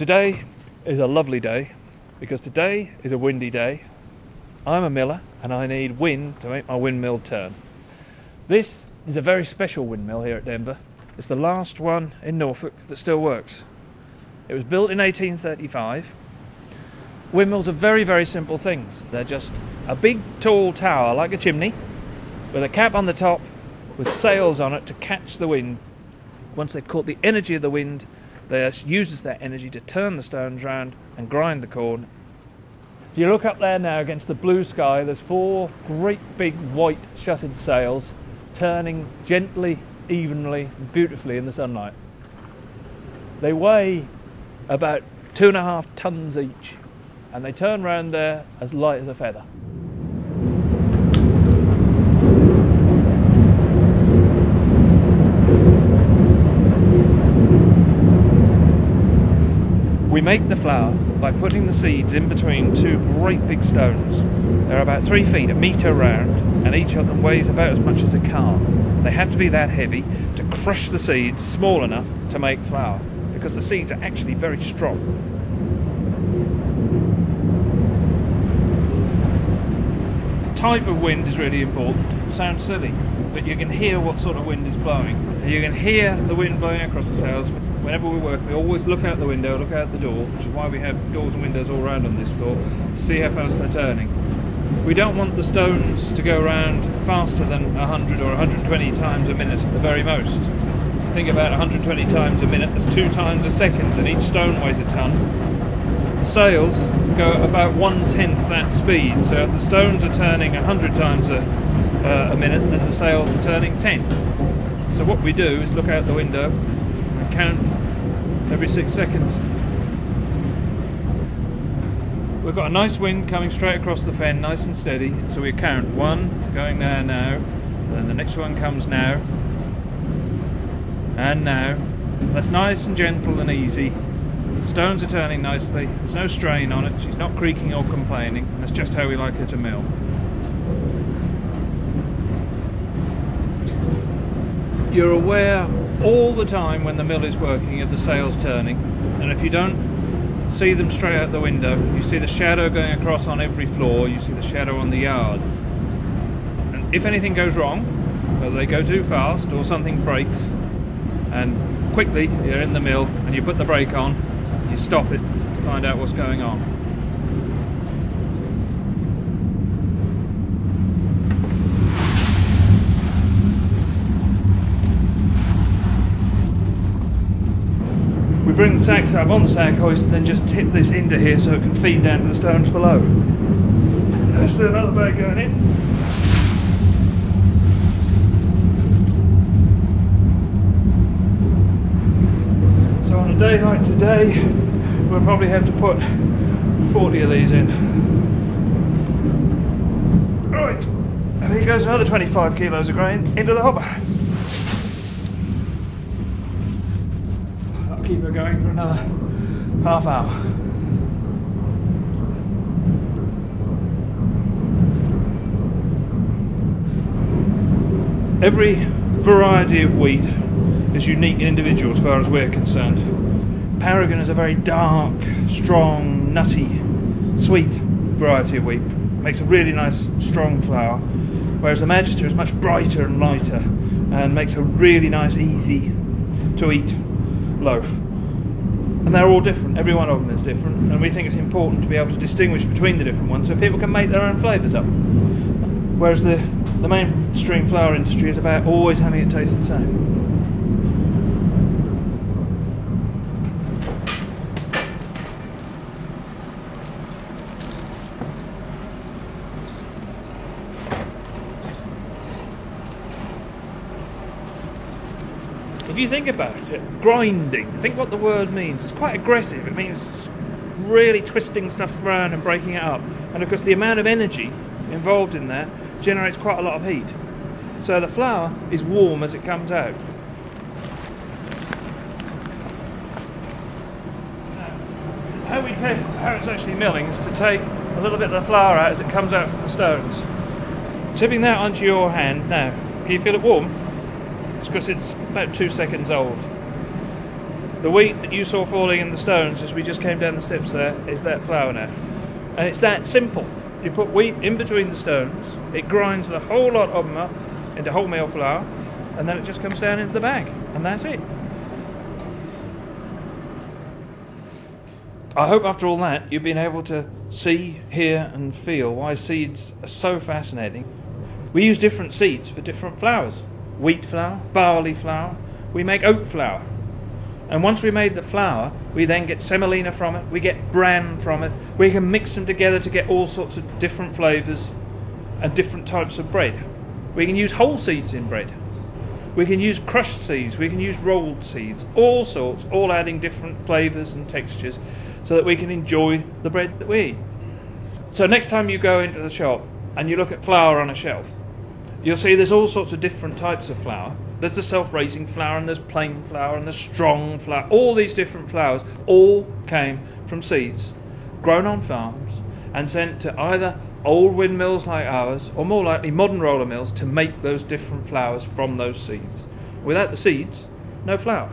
Today is a lovely day because today is a windy day. I'm a miller and I need wind to make my windmill turn. This is a very special windmill here at Denver. It's the last one in Norfolk that still works. It was built in 1835. Windmills are very, very simple things. They're just a big, tall tower like a chimney with a cap on the top with sails on it to catch the wind. Once they've caught the energy of the wind, they uses that energy to turn the stones round and grind the corn. If you look up there now against the blue sky, there's four great big white shuttered sails turning gently, evenly, and beautifully in the sunlight. They weigh about two and a half tons each, and they turn round there as light as a feather. We make the flour by putting the seeds in between two great big stones. They're about three feet, a metre round, and each of them weighs about as much as a car. They have to be that heavy to crush the seeds small enough to make flour, because the seeds are actually very strong. The type of wind is really important. Sounds silly, but you can hear what sort of wind is blowing. You can hear the wind blowing across the sails whenever we work, we always look out the window, look out the door, which is why we have doors and windows all around on this floor, see how fast they're turning. We don't want the stones to go around faster than 100 or 120 times a minute at the very most. Think about 120 times a minute, that's two times a second, and each stone weighs a ton. The sails go about one tenth that speed, so if the stones are turning 100 times a, uh, a minute, then the sails are turning 10. So what we do is look out the window, count every six seconds. We've got a nice wind coming straight across the fen, nice and steady. So we count one going there now, and the next one comes now, and now. That's nice and gentle and easy. The stones are turning nicely. There's no strain on it. She's not creaking or complaining. That's just how we like her to mill. You're aware all the time when the mill is working of the sails turning. And if you don't see them straight out the window you see the shadow going across on every floor you see the shadow on the yard. And if anything goes wrong whether they go too fast or something breaks and quickly you're in the mill and you put the brake on you stop it to find out what's going on bring the sacks up on the sack hoist and then just tip this into here so it can feed down to the stones below. There's another bag going in. So on a day like today, we'll probably have to put 40 of these in. Right, and here goes another 25 kilos of grain into the hopper. Keep her going for another half hour. Every variety of wheat is unique and individual as far as we're concerned. Paragon is a very dark, strong, nutty, sweet variety of wheat. Makes a really nice, strong flour. Whereas the Magister is much brighter and lighter and makes a really nice, easy to eat loaf. And they're all different, every one of them is different, and we think it's important to be able to distinguish between the different ones so people can make their own flavours up. Whereas the, the mainstream flour industry is about always having it taste the same. You think about it, grinding, think what the word means. It's quite aggressive. It means really twisting stuff around and breaking it up. And of course, the amount of energy involved in that generates quite a lot of heat. So the flour is warm as it comes out. how we test how it's actually milling is to take a little bit of the flour out as it comes out from the stones. Tipping that onto your hand now. Can you feel it warm? Because it's about two seconds old. The wheat that you saw falling in the stones as we just came down the steps there is that flour now. And it's that simple. You put wheat in between the stones, it grinds the whole lot of them up into wholemeal flour, and then it just comes down into the bag, and that's it. I hope after all that you've been able to see, hear, and feel why seeds are so fascinating. We use different seeds for different flours wheat flour, barley flour, we make oat flour. And once we made the flour, we then get semolina from it, we get bran from it, we can mix them together to get all sorts of different flavours and different types of bread. We can use whole seeds in bread. We can use crushed seeds, we can use rolled seeds, all sorts, all adding different flavours and textures so that we can enjoy the bread that we eat. So next time you go into the shop and you look at flour on a shelf, you'll see there's all sorts of different types of flour there's the self raising flour, and there's plain flour, and the strong flour. All these different flours all came from seeds grown on farms and sent to either old windmills like ours, or more likely modern roller mills, to make those different flours from those seeds. Without the seeds, no flour.